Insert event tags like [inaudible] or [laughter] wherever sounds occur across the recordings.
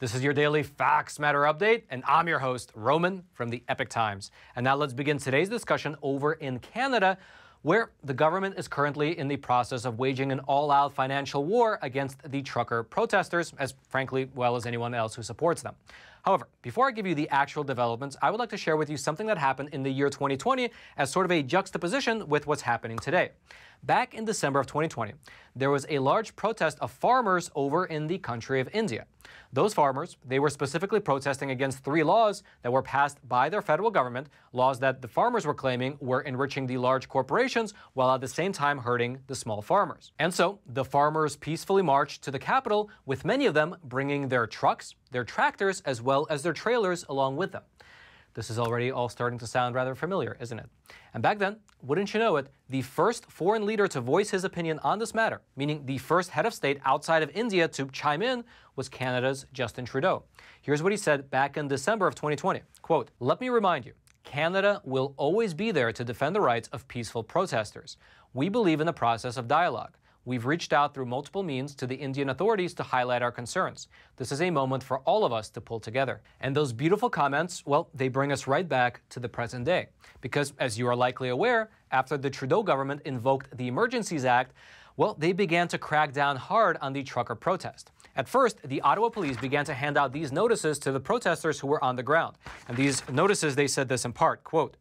This is your daily Facts Matter update, and I'm your host, Roman from the Epoch Times. And now let's begin today's discussion over in Canada, where the government is currently in the process of waging an all out financial war against the trucker protesters, as frankly well as anyone else who supports them. However, before I give you the actual developments, I would like to share with you something that happened in the year 2020 as sort of a juxtaposition with what's happening today. Back in December of 2020, there was a large protest of farmers over in the country of India. Those farmers, they were specifically protesting against three laws that were passed by their federal government, laws that the farmers were claiming were enriching the large corporations while at the same time hurting the small farmers. And so the farmers peacefully marched to the capital, with many of them bringing their trucks, their tractors, as well as their trailers along with them. This is already all starting to sound rather familiar, isn't it? And back then, wouldn't you know it, the first foreign leader to voice his opinion on this matter, meaning the first head of state outside of India to chime in, was Canada's Justin Trudeau. Here's what he said back in December of 2020. Quote, let me remind you, Canada will always be there to defend the rights of peaceful protesters. We believe in the process of dialogue. We've reached out through multiple means to the Indian authorities to highlight our concerns. This is a moment for all of us to pull together. And those beautiful comments, well, they bring us right back to the present day. Because, as you are likely aware, after the Trudeau government invoked the Emergencies Act, well, they began to crack down hard on the trucker protest. At first, the Ottawa police began to hand out these notices to the protesters who were on the ground. And these notices, they said this in part, quote,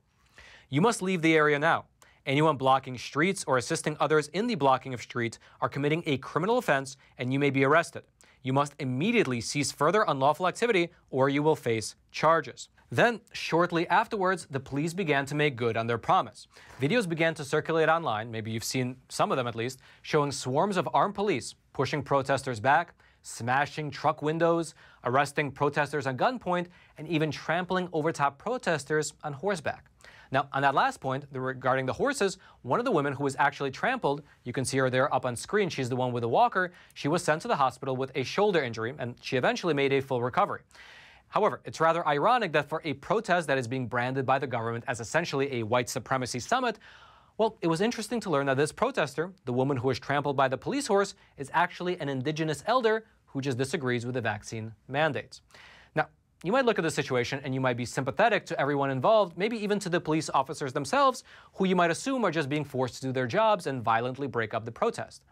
You must leave the area now. Anyone blocking streets or assisting others in the blocking of streets are committing a criminal offense and you may be arrested. You must immediately cease further unlawful activity or you will face charges. Then, shortly afterwards, the police began to make good on their promise. Videos began to circulate online, maybe you've seen some of them at least, showing swarms of armed police pushing protesters back, smashing truck windows, arresting protesters on gunpoint, and even trampling over top protesters on horseback. Now, on that last point, regarding the horses, one of the women who was actually trampled, you can see her there up on screen, she's the one with the walker, she was sent to the hospital with a shoulder injury, and she eventually made a full recovery. However, it's rather ironic that for a protest that is being branded by the government as essentially a white supremacy summit, well, it was interesting to learn that this protester, the woman who was trampled by the police horse, is actually an indigenous elder who just disagrees with the vaccine mandates. You might look at the situation and you might be sympathetic to everyone involved, maybe even to the police officers themselves, who you might assume are just being forced to do their jobs and violently break up the protest.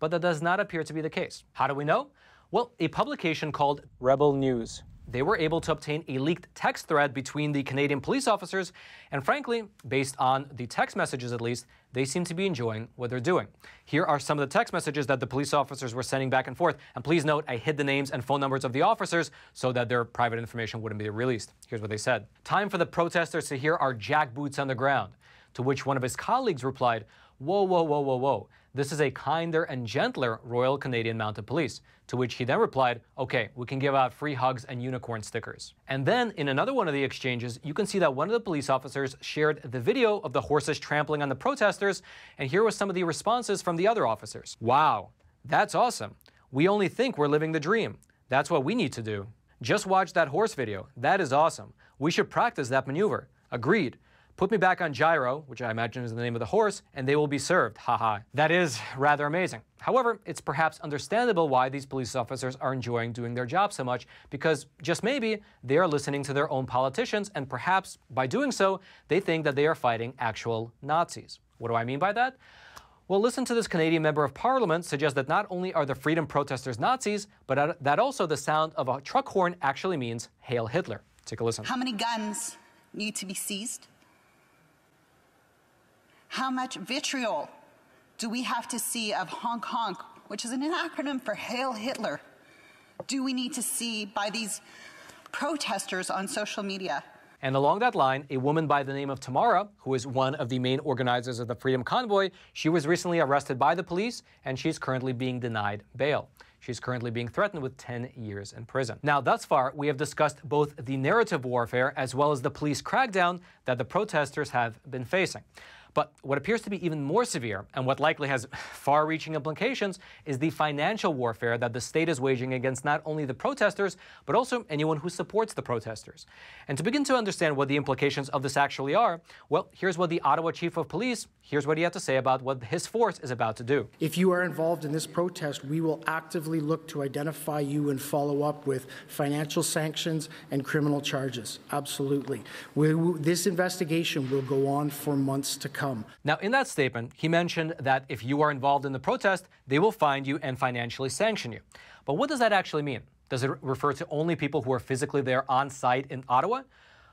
But that does not appear to be the case. How do we know? Well, a publication called Rebel News they were able to obtain a leaked text thread between the Canadian police officers, and frankly, based on the text messages at least, they seem to be enjoying what they're doing. Here are some of the text messages that the police officers were sending back and forth. And please note, I hid the names and phone numbers of the officers so that their private information wouldn't be released. Here's what they said Time for the protesters to hear our jack boots on the ground. To which one of his colleagues replied, Whoa, whoa, whoa, whoa, whoa. This is a kinder and gentler Royal Canadian Mounted Police. To which he then replied, okay, we can give out free hugs and unicorn stickers. And then in another one of the exchanges, you can see that one of the police officers shared the video of the horses trampling on the protesters, and here was some of the responses from the other officers. Wow, that's awesome. We only think we're living the dream. That's what we need to do. Just watch that horse video. That is awesome. We should practice that maneuver. Agreed. Put me back on gyro, which I imagine is the name of the horse, and they will be served. Haha. That is rather amazing. However, it's perhaps understandable why these police officers are enjoying doing their job so much, because just maybe they are listening to their own politicians, and perhaps by doing so, they think that they are fighting actual Nazis. What do I mean by that? Well, listen to this Canadian member of parliament suggest that not only are the freedom protesters Nazis, but that also the sound of a truck horn actually means Hail Hitler. Take a listen. How many guns need to be seized? How much vitriol do we have to see of honk honk, which is an acronym for Hail Hitler, do we need to see by these protesters on social media? And along that line, a woman by the name of Tamara, who is one of the main organizers of the Freedom Convoy, she was recently arrested by the police and she's currently being denied bail. She's currently being threatened with 10 years in prison. Now, thus far, we have discussed both the narrative warfare as well as the police crackdown that the protesters have been facing. But what appears to be even more severe, and what likely has [laughs] far reaching implications, is the financial warfare that the state is waging against not only the protesters, but also anyone who supports the protesters. And to begin to understand what the implications of this actually are, well, here's what the Ottawa chief of police, here's what he had to say about what his force is about to do. If you are involved in this protest, we will actively look to identify you and follow up with financial sanctions and criminal charges. Absolutely. We, this investigation will go on for months to come. Now, in that statement, he mentioned that if you are involved in the protest, they will find you and financially sanction you. But what does that actually mean? Does it refer to only people who are physically there on site in Ottawa?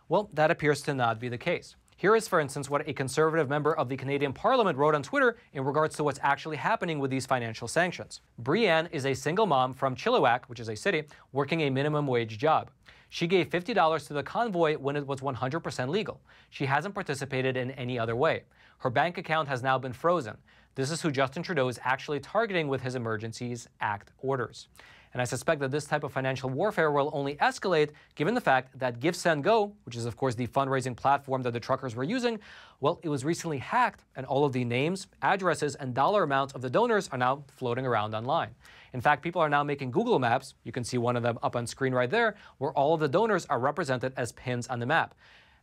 Well, that appears to not be the case. Here is, for instance, what a conservative member of the Canadian Parliament wrote on Twitter in regards to what's actually happening with these financial sanctions. Brienne is a single mom from Chilliwack, which is a city, working a minimum wage job. She gave $50 to the convoy when it was 100% legal. She hasn't participated in any other way. Her bank account has now been frozen. This is who Justin Trudeau is actually targeting with his Emergencies Act orders. And I suspect that this type of financial warfare will only escalate given the fact that GiveSendGo, which is, of course, the fundraising platform that the truckers were using, well, it was recently hacked, and all of the names, addresses, and dollar amounts of the donors are now floating around online. In fact, people are now making Google Maps, you can see one of them up on screen right there, where all of the donors are represented as pins on the map.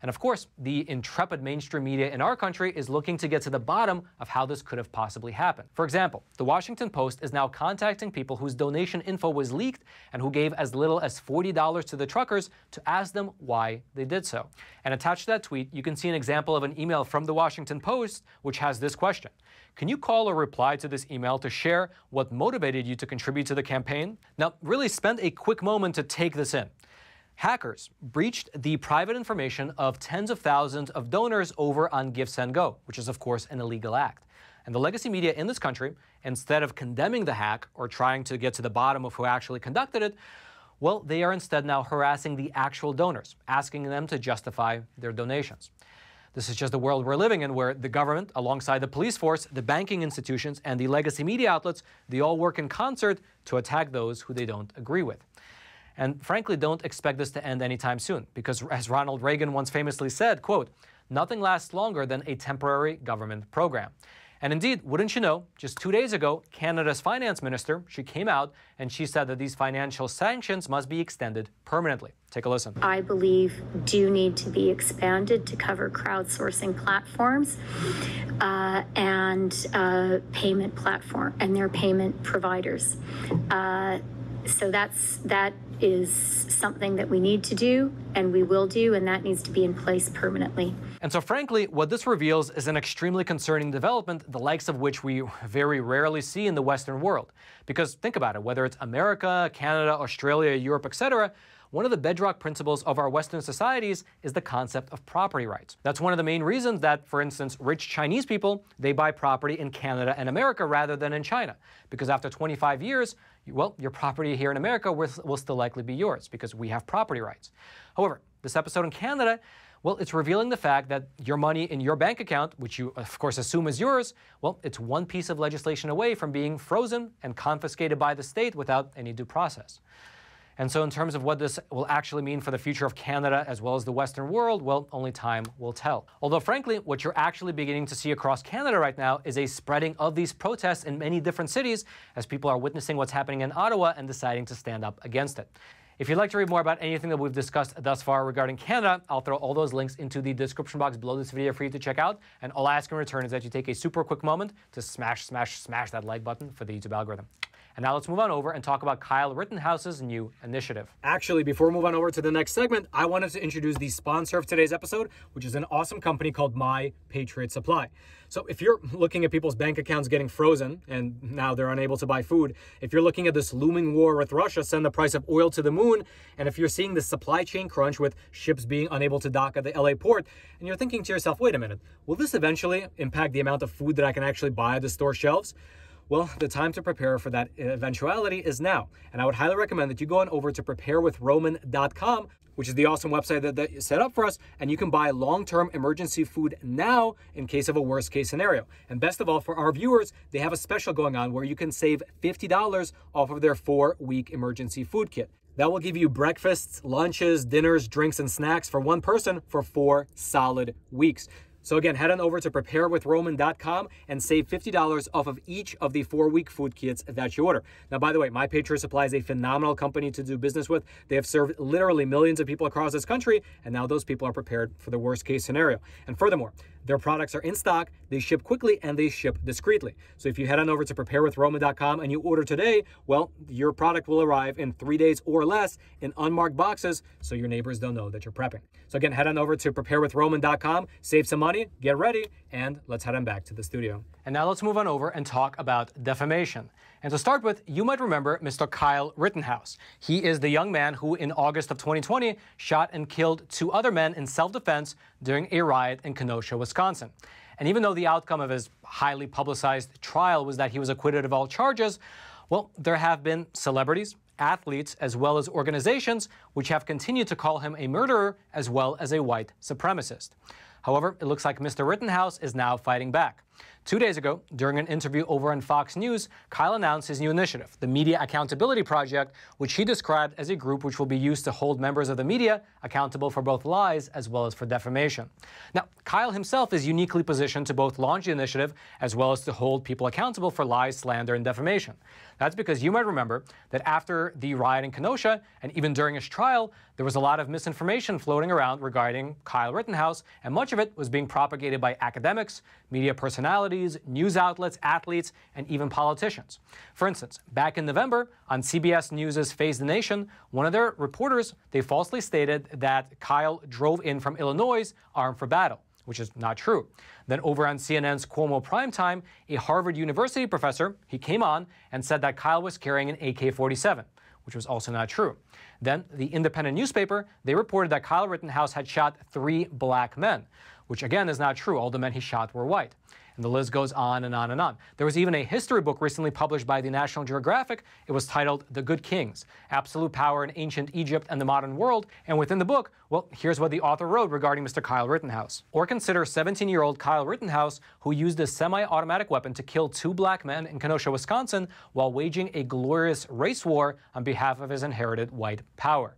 And of course, the intrepid mainstream media in our country is looking to get to the bottom of how this could have possibly happened. For example, the Washington Post is now contacting people whose donation info was leaked and who gave as little as $40 to the truckers to ask them why they did so. And attached to that tweet, you can see an example of an email from the Washington Post, which has this question. Can you call or reply to this email to share what motivated you to contribute to the campaign? Now, really spend a quick moment to take this in. Hackers breached the private information of tens of thousands of donors over on GiveSendGo, which is, of course, an illegal act. And the legacy media in this country, instead of condemning the hack or trying to get to the bottom of who actually conducted it, well, they are instead now harassing the actual donors, asking them to justify their donations. This is just the world we're living in where the government, alongside the police force, the banking institutions, and the legacy media outlets, they all work in concert to attack those who they don't agree with. And frankly, don't expect this to end anytime soon, because as Ronald Reagan once famously said, quote, nothing lasts longer than a temporary government program. And indeed, wouldn't you know, just two days ago, Canada's finance minister, she came out and she said that these financial sanctions must be extended permanently. Take a listen. I believe do need to be expanded to cover crowdsourcing platforms uh, and uh, payment platform and their payment providers. Uh, so that's that is something that we need to do and we will do, and that needs to be in place permanently. And so, frankly, what this reveals is an extremely concerning development, the likes of which we very rarely see in the Western world. Because think about it, whether it's America, Canada, Australia, Europe, etc., one of the bedrock principles of our Western societies is the concept of property rights. That's one of the main reasons that, for instance, rich Chinese people, they buy property in Canada and America rather than in China. Because after 25 years, well, your property here in America will, still likely be yours because we have property rights. However, this episode in Canada, well, it's revealing the fact that your money in your bank account, which you of course assume is yours, well, it's one piece of legislation away from being frozen and confiscated by the state without any due process. And so, in terms of what this will actually mean for the future of Canada as well as the Western world, well, only time will tell. Although, frankly, what you're actually beginning to see across Canada right now is a spreading of these protests in many different cities as people are witnessing what's happening in Ottawa and deciding to stand up against it. If you'd like to read more about anything that we've discussed thus far regarding Canada, I'll throw all those links into the description box below this video for you to check out. And all I ask in return is that you take a super quick moment to smash, smash, smash that like button for the YouTube algorithm. And now let's move on over and talk about Kyle Rittenhouse's new initiative. Actually, before we move on over to the next segment, I wanted to introduce the sponsor of today's episode, which is an awesome company called My Patriot Supply. So if you're looking at people's bank accounts getting frozen and now they're unable to buy food, if you're looking at this looming war with Russia, send the price of oil to the moon, and if you're seeing the supply chain crunch with ships being unable to dock at the LA port, and you're thinking to yourself, wait a minute, will this eventually impact the amount of food that I can actually buy at the store shelves? Well, the time to prepare for that eventuality is now. And I would highly recommend that you go on over to preparewithroman.com, which is the awesome website that, that set up for us, and you can buy long-term emergency food now in case of a worst case scenario. And best of all, for our viewers, they have a special going on where you can save $50 off of their four-week emergency food kit. That will give you breakfasts, lunches, dinners, drinks, and snacks for one person for four solid weeks. So again, head on over to preparewithroman.com and save $50 off of each of the four-week food kits that you order. Now, by the way, My Patriot Supply is a phenomenal company to do business with. They have served literally millions of people across this country, and now those people are prepared for the worst case scenario. And furthermore, their products are in stock, they ship quickly, and they ship discreetly. So if you head on over to preparewithroman.com and you order today, well, your product will arrive in three days or less in unmarked boxes so your neighbors don't know that you're prepping. So again, head on over to preparewithroman.com, save some money, get ready, and let's head on back to the studio. And now let's move on over and talk about defamation. And to start with, you might remember Mr. Kyle Rittenhouse. He is the young man who, in August of 2020, shot and killed two other men in self defense during a riot in Kenosha, Wisconsin. And even though the outcome of his highly publicized trial was that he was acquitted of all charges, well, there have been celebrities, athletes, as well as organizations which have continued to call him a murderer as well as a white supremacist. However, it looks like Mr. Rittenhouse is now fighting back. Two days ago, during an interview over on Fox News, Kyle announced his new initiative, the Media Accountability Project, which he described as a group which will be used to hold members of the media accountable for both lies as well as for defamation. Now, Kyle himself is uniquely positioned to both launch the initiative as well as to hold people accountable for lies, slander, and defamation. That's because you might remember that after the riot in Kenosha, and even during his trial, there was a lot of misinformation floating around regarding Kyle Rittenhouse, and much of it was being propagated by academics, media personalities, news outlets, athletes, and even politicians. For instance, back in November, on CBS News' Face the Nation, one of their reporters, they falsely stated that Kyle drove in from Illinois armed for battle which is not true. Then over on CNN's Cuomo Primetime, a Harvard University professor, he came on and said that Kyle was carrying an AK-47, which was also not true. Then the independent newspaper, they reported that Kyle Rittenhouse had shot three black men, which again is not true. All the men he shot were white. And the list goes on and on and on. There was even a history book recently published by the National Geographic. It was titled The Good Kings Absolute Power in Ancient Egypt and the Modern World. And within the book, well, here's what the author wrote regarding Mr. Kyle Rittenhouse. Or consider 17 year old Kyle Rittenhouse, who used a semi automatic weapon to kill two black men in Kenosha, Wisconsin, while waging a glorious race war on behalf of his inherited white power.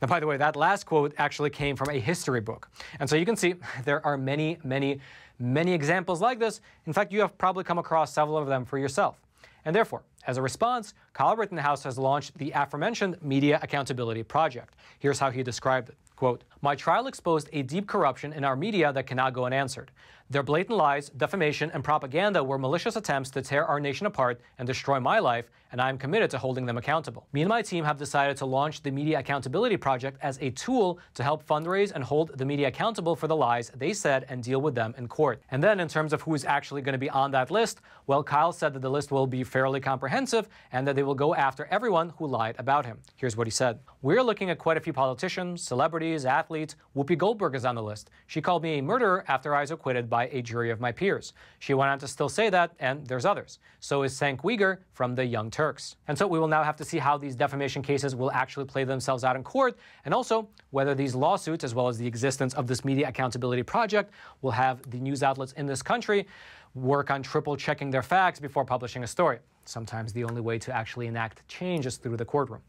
Now, by the way, that last quote actually came from a history book. And so you can see [laughs] there are many, many many examples like this. In fact, you have probably come across several of them for yourself. And therefore, as a response, Kyle Rittenhouse has launched the aforementioned Media Accountability Project. Here's how he described it. Quote, My trial exposed a deep corruption in our media that cannot go unanswered. Their blatant lies, defamation, and propaganda were malicious attempts to tear our nation apart and destroy my life, and I am committed to holding them accountable. Me and my team have decided to launch the Media Accountability Project as a tool to help fundraise and hold the media accountable for the lies they said and deal with them in court. And then, in terms of who is actually going to be on that list, well, Kyle said that the list will be fairly comprehensive and that they will go after everyone who lied about him. Here's what he said We're looking at quite a few politicians, celebrities, athletes. Whoopi Goldberg is on the list. She called me a murderer after I was acquitted by a jury of my peers. She went on to still say that, and there's others. So is Cenk Uygur from the Young Turks. And so we will now have to see how these defamation cases will actually play themselves out in court, and also whether these lawsuits, as well as the existence of this Media Accountability Project, will have the news outlets in this country work on triple checking their facts before publishing a story. Sometimes the only way to actually enact change is through the courtroom.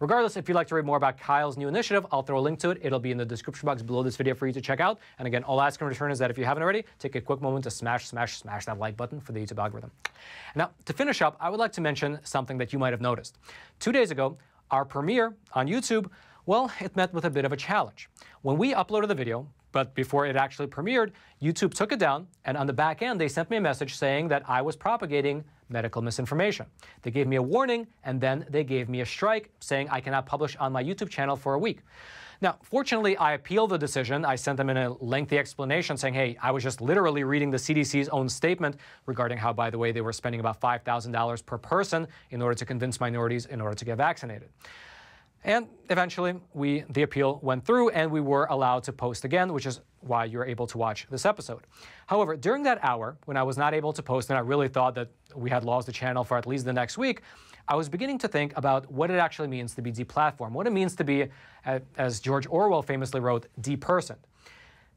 Regardless, if you'd like to read more about Kyle's new initiative, I'll throw a link to it. It'll be in the description box below this video for you to check out. And again, all I ask in return is that if you haven't already, take a quick moment to smash, smash, smash that like button for the YouTube algorithm. Now, to finish up, I would like to mention something that you might have noticed. Two days ago, our premiere on YouTube, well, it met with a bit of a challenge. When we uploaded the video, but before it actually premiered, YouTube took it down, and on the back end, they sent me a message saying that I was propagating medical misinformation. They gave me a warning, and then they gave me a strike saying I cannot publish on my YouTube channel for a week. Now, fortunately, I appealed the decision. I sent them in a lengthy explanation saying, hey, I was just literally reading the CDC's own statement regarding how, by the way, they were spending about $5,000 per person in order to convince minorities in order to get vaccinated. And eventually, we, the appeal went through and we were allowed to post again, which is why you're able to watch this episode. However, during that hour, when I was not able to post and I really thought that we had lost the channel for at least the next week, I was beginning to think about what it actually means to be deplatformed, what it means to be, as George Orwell famously wrote, depersoned.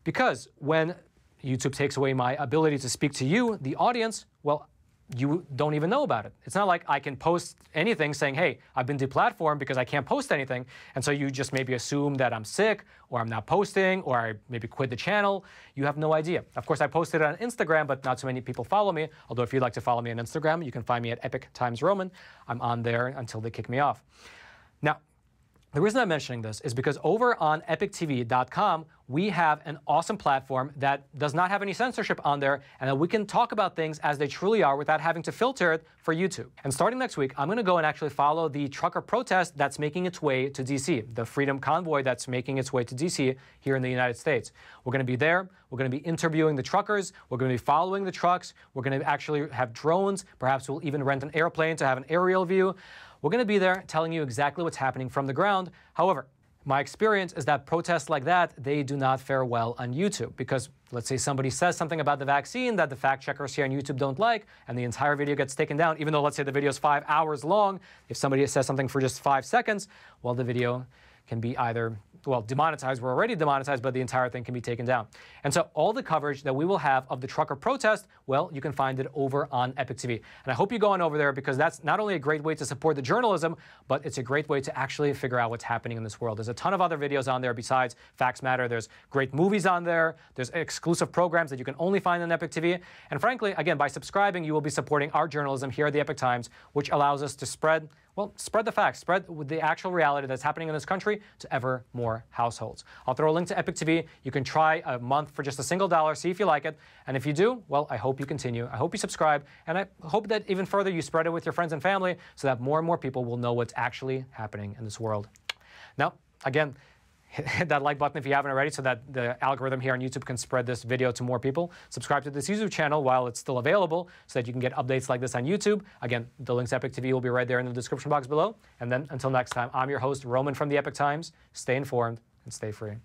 Because when YouTube takes away my ability to speak to you, the audience, well, you don't even know about it. It's not like I can post anything saying, hey, I've been deplatformed because I can't post anything. And so you just maybe assume that I'm sick or I'm not posting or I maybe quit the channel. You have no idea. Of course, I posted it on Instagram, but not so many people follow me. Although if you'd like to follow me on Instagram, you can find me at Epoch Times Roman. I'm on there until they kick me off. Now, the reason I'm mentioning this is because over on epochtv.com, we have an awesome platform that does not have any censorship on there and that we can talk about things as they truly are without having to filter it for YouTube. And starting next week, I'm going to go and actually follow the trucker protest that's making its way to DC, the Freedom Convoy that's making its way to DC here in the United States. We're going to be there. We're going to be interviewing the truckers. We're going to be following the trucks. We're going to actually have drones. Perhaps we'll even rent an airplane to have an aerial view. We're going to be there telling you exactly what's happening from the ground. However, my experience is that protests like that, they do not fare well on YouTube because let's say somebody says something about the vaccine that the fact checkers here on YouTube don't like and the entire video gets taken down, even though let's say the video is five hours long, if somebody says something for just five seconds, well, the video can be either well, demonetized. We're already demonetized, but the entire thing can be taken down. And so all the coverage that we will have of the trucker protest, well, you can find it over on Epoch TV. And I hope you go on over there because that's not only a great way to support the journalism, but it's a great way to actually figure out what's happening in this world. There's a ton of other videos on there besides Facts Matter. There's great movies on there. There's exclusive programs that you can only find on Epoch TV. And frankly, again, by subscribing, you will be supporting our journalism here at the Epoch Times, which allows us to spread well, spread the facts, spread the actual reality that's happening in this country to ever more households. I'll throw a link to Epoch TV. You can try a month for just a single dollar, see if you like it. And if you do, well, I hope you continue. I hope you subscribe. And I hope that even further you spread it with your friends and family so that more and more people will know what's actually happening in this world. Now, again, hit that like button if you haven't already so that the algorithm here on YouTube can spread this video to more people. Subscribe to this YouTube channel while it's still available so that you can get updates like this on YouTube. Again, the links to Epoch TV will be right there in the description box below. And then until next time, I'm your host, Roman from the Epoch Times. Stay informed and stay free.